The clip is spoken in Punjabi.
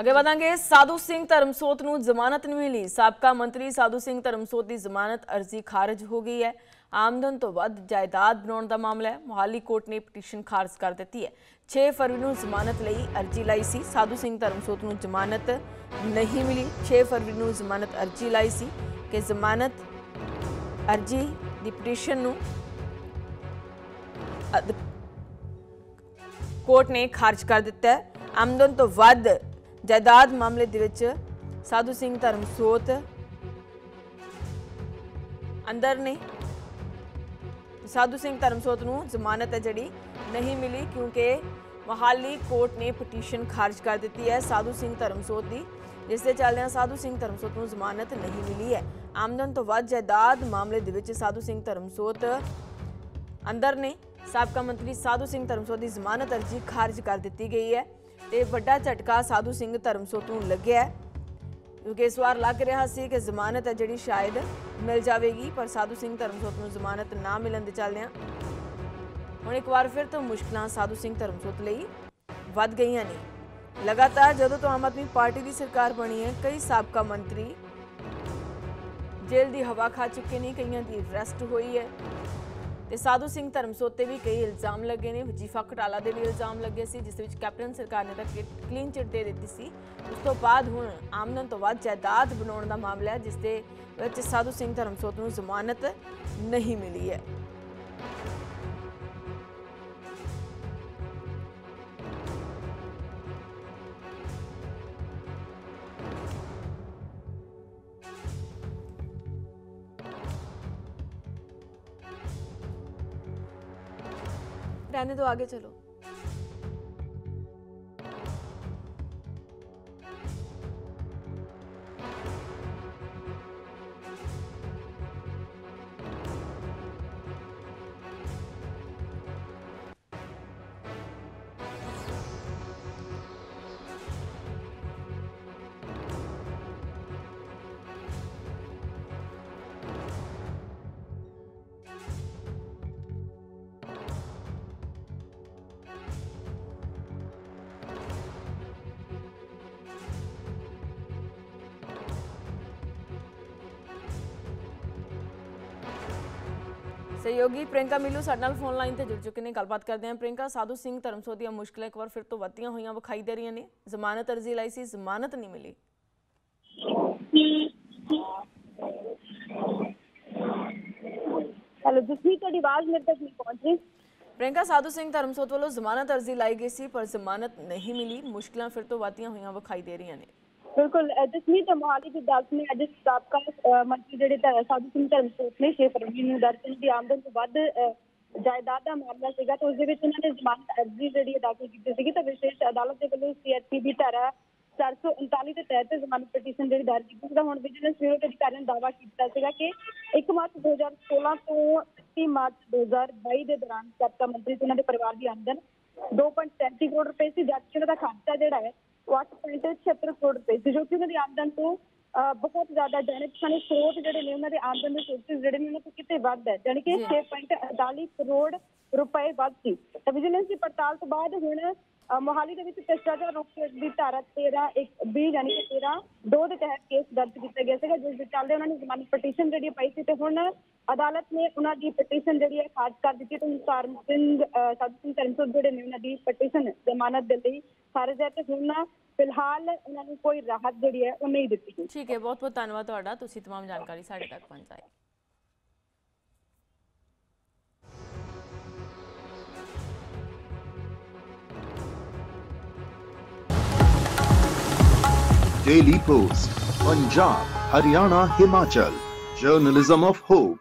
ਅੱਗੇ ਵਧਾਂਗੇ। ਸਾਧੂ ਸਿੰਘ ਧਰਮਸੋਤ ਨੂੰ ਜ਼ਮਾਨਤ ਨਹੀਂ ਮਿਲੀ। ਸਾਬਕਾ ਮੰਤਰੀ ਸਾਧੂ ਸਿੰਘ ਧਰਮਸੋਤ ਦੀ ਜ਼ਮਾਨਤ ਅਰਜ਼ੀ ਖਾਰਜ ਹੋ ਗਈ ਹੈ। ਆਮਦਨ ਤੋਂ ਵੱਧ ਜਾਇਦਾਦ ਬਣਾਉਣ ਦਾ ਮਾਮਲਾ ਹੈ। ਮੁਹਾਲੀ ਕੋਰਟ ਨੇ ਪਟੀਸ਼ਨ ਖਾਰਜ ਕਰ ਦਿੱਤੀ ਹੈ। 6 ਫਰਵਰੀ ਨੂੰ ਜ਼ਮਾਨਤ ਲਈ ਅਰਜ਼ੀ ਲਾਈ ਸੀ। ਸਾਧੂ ਸਿੰਘ ਧਰਮਸੋਤ ਨੂੰ ਜ਼ਮਾਨਤ ਨਹੀਂ ਮਿਲੀ। 6 ਫਰਵਰੀ ਨੂੰ ਜ਼ਮਾਨਤ ਅਰਜ਼ੀ ਲਾਈ ਸੀ ਕਿ ਜ਼ਮਾਨਤ ਅਰਜ਼ੀ ਦੀ ਪਟੀਸ਼ਨ ਨੂੰ ਕੋਰਟ ਨੇ ਖਾਰਜ ਕਰ ਦਿੱਤਾ ਹੈ। ਆਮਦਨ ਤੋਂ ਵੱਧ ਜਾਇਦਾਦ ਮਾਮਲੇ ਦੇ ਵਿੱਚ ਸਾਧੂ ਸਿੰਘ ਧਰਮਸੋਤ ਅੰਦਰ ਨੇ। ਸਾਧੂ ਸਿੰਘ ਧਰਮਸੋਤ ਨੂੰ ਜ਼ਮਾਨਤ ਹੈ ਜਿਹੜੀ ਨਹੀਂ ਮਿਲੀ ਕਿਉਂਕਿ ਮਹਾਲੀ ਕੋਰਟ ਨੇ ਪਟੀਸ਼ਨ ਖਾਰਜ ਕਰ ਦਿੱਤੀ ਹੈ ਸਾਧੂ ਸਿੰਘ ਧਰਮਸੋਤ ਦੀ, ਜਿਸ ਦੇ ਚੱਲਦਿਆਂ ਸਾਧੂ ਸਿੰਘ ਧਰਮਸੋਤ ਨੂੰ ਜ਼ਮਾਨਤ ਨਹੀਂ ਮਿਲੀ ਹੈ। ਆਮਦਨ ਤੋਂ ਵੱਧ ਜਾਇਦਾਦ ਮਾਮਲੇ ਦੇ ਵਿੱਚ ਸਾਧੂ ਸਿੰਘ ਧਰਮਸੋਤ ਅੰਦਰ ਨੇ। ਸਾਬਕਾ ਮੰਤਰੀ ਸਾਧੂ ਸਿੰਘ ਧਰਮਸੋਤ ਦੀ ਜ਼ਮਾਨਤ ਅਰਜ਼ੀ ਖਾਰਜ ਕਰ ਦਿੱਤੀ ਗਈ ਹੈ ਤੇ ਵੱਡਾ ਝਟਕਾ ਸਾਧੂ ਸਿੰਘ ਧਰਮਸੋਤ ਨੂੰ ਲੱਗਿਆ ਹੈ। ਕਿਉਂਕਿ ਇਸ ਵਾਰ ਲੱਗ ਰਿਹਾ ਸੀ ਕਿ ਜ਼ਮਾਨਤ ਹੈ ਜਿਹੜੀ ਸ਼ਾਇਦ ਮਿਲ ਜਾਵੇਗੀ, ਪਰ ਸਾਧੂ ਸਿੰਘ ਧਰਮਸੋਤ ਨੂੰ ਜ਼ਮਾਨਤ ਨਾ ਮਿਲਣ ਦੇ ਚੱਲਦਿਆਂ ਹੁਣ ਇੱਕ ਵਾਰ ਫਿਰ ਤੋਂ ਮੁਸ਼ਕਲਾਂ ਸਾਧੂ ਸਿੰਘ ਧਰਮਸੋਤ ਲਈ ਵੱਧ ਗਈਆਂ ਨੇ। ਲਗਾਤਾਰ ਜਦੋਂ ਤੋਂ ਆਮ ਆਦਮੀ ਪਾਰਟੀ ਦੀ ਸਰਕਾਰ ਬਣੀ ਹੈ, ਕਈ ਸਾਬਕਾ ਮੰਤਰੀ ਜੇਲ੍ਹ ਦੀ ਹਵਾ ਖਾ ਚੁੱਕੇ ਨੇ, ਕਈਆਂ ਦੀ ਅਰੈਸਟ ਹੋਈ ਹੈ। ਤੇ ਸਾਧੂ ਸਿੰਘ ਧਰਮਸੋਤ ਤੇ ਵੀ ਕਈ ਇਲਜ਼ਾਮ ਲੱਗੇ ਨੇ। ਵਜੀਫਾ ਘਟਾਲਾ ਦੇ ਵੀ ਇਲਜ਼ਾਮ ਲੱਗੇ ਸੀ, ਜਿਸ ਵਿੱਚ ਕੈਪਟਨ ਸਰਕਾਰ ਨੇ ਤਾਂ ਕਲੀਨ ਚਿੱਟ ਦੇ ਦਿੱਤੀ ਸੀ। ਉਸ ਤੋਂ ਬਾਅਦ ਹੁਣ ਆਮਦਨ ਤੋਂ ਵੱਧ ਜਾਇਦਾਦ ਬਣਾਉਣ ਦਾ ਮਾਮਲਾ ਹੈ, ਜਿਸ ਦੇ ਵਿੱਚ ਸਾਧੂ ਸਿੰਘ ਧਰਮਸੋਤ ਨੂੰ ਜ਼ਮਾਨਤ ਨਹੀਂ ਮਿਲੀ ਹੈ। रहने दो आगे चलो ਸਹਿਯੋਗੀ ਪ੍ਰਿੰਕਾ ਮਿਲੂ ਸਾਡੇ ਨਾਲ ਫੋਨ ਲਾਈਨ ਤੇ ਜੁੜ ਚੁੱਕੇ ਨੇ ਗੱਲਬਾਤ ਕਰਦੇ ਹਾਂ। ਪ੍ਰਿੰਕਾ ਸਾਧੂ ਸਿੰਘ ਧਰਮਸੋਤ ਦੀਆਂ ਮੁਸ਼ਕਲਾਂ ਇੱਕ ਵਾਰ ਫਿਰ ਤੋਂ ਵੱਧਦੀਆਂ ਹੋਈਆਂ ਵਿਖਾਈ ਦੇ ਰਹੀਆਂ ਨੇ। ਜ਼ਮਾਨਤ ਅਰਜ਼ੀ ਲਾਈ ਸੀ ਜ਼ਮਾਨਤ ਨਹੀਂ ਮਿਲੀ। ਹੈਲੋ ਜਸਮੀਤ ਤੁਹਾਡੀ ਆਵਾਜ਼ ਮੇਰੇ ਤੱਕ ਨਹੀਂ ਪਹੁੰਚ ਰਹੀ। ਪ੍ਰਿੰਕਾ ਸਾਧੂ ਸਿੰਘ ਧਰਮਸੋਤ ਵੱਲੋਂ ਜ਼ਮਾਨਤ ਅਰਜ਼ੀ ਲਾਈ ਗਈ ਸੀ ਪਰ ਜ਼ਮਾਨਤ ਨਹੀਂ ਮਿਲੀ। ਮੁਸ਼ਕਲਾਂ ਫਿਰ ਤੋਂ ਵੱਧਦੀਆਂ ਹੋਈਆਂ ਵਿਖਾਈ ਦੇ ਰਹੀਆਂ ਨੇ। ਬਿਲਕੁਲ, ਅਹ ਜਸਮੀਤ ਮੋਹਾਲੀ ਦੀ ਅਦਾਲਤ ਨੇ ਅੱਜ ਸਾਬਕਾ ਮੰਤਰੀ ਜਿਹੜੇ ਸਾਧੂ ਸਿੰਘ ਧਰਮਸੋਤ ਨੇ 6 ਫਰਵਰੀ ਨੂੰ ਦਰਸ਼ਨ ਦੀ ਆਮਦਨ ਤੋਂ ਵੱਧ ਜਾਇਦਾਦ ਦਾ ਮਾਮਲਾ ਸੀਗਾ ਤਾਂ ਉਸ ਦੇ ਵਿੱਚ ਉਹਨਾਂ ਨੇ ਜ਼ਮਾਨਤ ਅਰਜ਼ੀ ਜਿਹੜੀ ਦਾਖਲ ਕੀਤੀ ਸੀਗੀ ਤਾਂ ਵਿਸ਼ੇਸ਼ ਅਦਾਲਤ ਦੇ ਵੱਲੋਂ ਸੀਆਰਪੀ ਦੀ ਧਾਰਾ 439 ਦੇ ਤਹਿਤ ਜ਼ਮਾਨਤ ਪਟੀਸ਼ਨ ਜਿਹੜੀ ਦਰਜ ਕੀਤੀ ਸੀ ਹੁਣ ਵਿਜੀਲੈਂਸ ਬਿਊਰੋ ਦੇ ਅਧਿਕਾਰੀਆਂ ਨੇ ਦਾਅਵਾ ਕੀਤਾ ਸੀਗਾ ਕਿ 1 ਮਾਰਚ 2016 ਤੋਂ 31 ਮਾਰਚ 2022 ਦੇ ਦੌਰਾਨ ਸਾਬਕਾ ਮੰਤਰੀ ਤੇ ਉਹਨਾਂ ਦੇ ਪਰਿਵਾਰ ਦੀ ਆਮਦਨ 2.33 ਕਰੋੜ ਰੁਪਏ ਸੀ ਜਦਕਿ ਉਹਨਾਂ ਦਾ ਖਰਚਾ ਜਿਹੜਾ ਹੈ ਉਹ 8.76 ਕਰੋੜ ਰੁਪਏ ਸੀ ਜੋ ਕਿ ਉਹਨਾਂ ਦੀ ਆਮਦਨ ਤੋਂ ਬਹੁਤ ਜ਼ਿਆਦਾ ਜਨਕ ਸਾਨੂੰ ਸਰੋਤ ਜਿਹੜੇ ਨੇ ਉਹਨਾਂ ਦੇ ਆਮਦਨ ਦੇ ਸੋਰਸਿਸ ਜਿਹੜੇ ਨੇ ਉਹਨਾਂ ਤੋਂ ਕਿਤੇ ਵੱਧ ਹੈ ਜਾਣੀ ਕਿ 6.48 ਕਰੋੜ ਰੁਪਏ ਵੱਧ ਸੀ। ਤਾਂ ਵਿਜੀਲੈਂਸ ਦੀ ਪੜਤਾਲ ਤੋਂ ਬਾਅਦ ਹੁਣ ਮੋਹਾਲੀ ਦੇ ਵਿੱਚ ਭ੍ਰਿਸ਼ਟਾਚਾਰ ਰੋਕ ਦੀ ਧਾਰਾ 13 ਇੱਕ 20 ਯਾਨੀ ਕਿ 13 ਦੋ ਦੇ ਤਹਿਤ ਕੇਸ ਦਰਜ ਕੀਤਾ ਗਿਆ ਸੀਗਾ ਜਿਸ ਦੇ ਚੱਲਦੇ ਉਹਨਾਂ ਨੇ ਜ਼ਮਾਨਤ ਪਟੀਸ਼ਨ ਜਿਹੜੀ ਪਾਈ ਸੀ ਤੇ ਹੁਣ ਅਦਾਲਤ ਨੇ ਉਹਨਾਂ ਦੀ ਪਟੀਸ਼ਨ ਜਿਹੜੀ ਹੈ ਖਾਰਜ ਕਰ ਦਿੱਤੀ ਤੇ ਅਨੁਸਾਰ ਸਿੰਘ ਅਹ, ਸਾਧੂ ਸਿੰਘ ਧਰਮਸੋਤ ਜਿਹੜੇ ਨੇ ਉਹਨਾਂ ਦੀ ਪਟੀਸ਼ਨ ਜ਼ਮਾਨਤ ਦੇ ਲਈ ਖਾਰਜ ਹੈ ਤੇ ਹੁਣ ਫਿਲਹਾਲ ਉਹਨਾਂ ਨੂੰ ਕੋਈ ਰਾਹਤ ਜਿਹੜੀ ਹੈ ਉਹ ਨਹੀਂ ਦਿੱਤੀ ਗਈ ਠੀਕ ਹੈ ਬਹੁਤ ਬਹੁਤ ਧੰਨਵਾਦ ਤੁਹਾਡਾ ਤੁਸੀਂ तमाम ਜਾਣਕਾਰੀ ਸਾਡੇ ਤੱਕ ਪਹੁੰਚਾਈ Daily Post, Punjab, Haryana, Himachal. Journalism of hope.